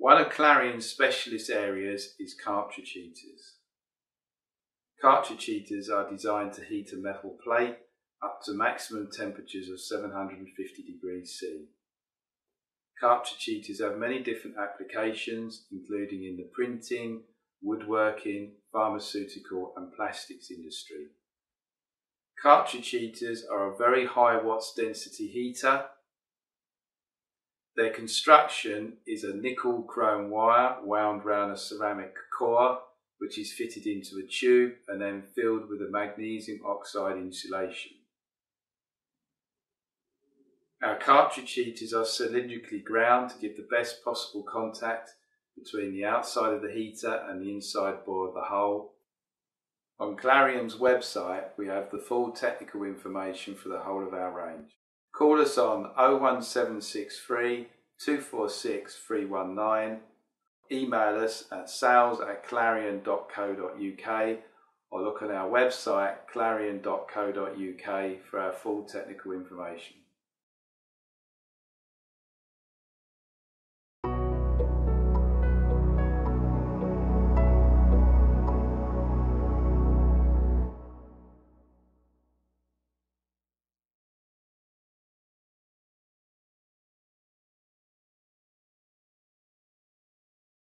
One of Clarian's specialist areas is cartridge heaters. Cartridge heaters are designed to heat a metal plate up to maximum temperatures of 750 degrees C. Cartridge heaters have many different applications, including in the printing, woodworking, pharmaceutical and plastics industry. Cartridge heaters are a very high watts density heater their construction is a nickel chrome wire wound round a ceramic core which is fitted into a tube and then filled with a magnesium oxide insulation. Our cartridge heaters are cylindrically ground to give the best possible contact between the outside of the heater and the inside bore of the hull. On Clarian's website we have the full technical information for the whole of our range. Call us on 01763 246 319. Email us at sales at clarian.co.uk or look on our website clarian.co.uk for our full technical information.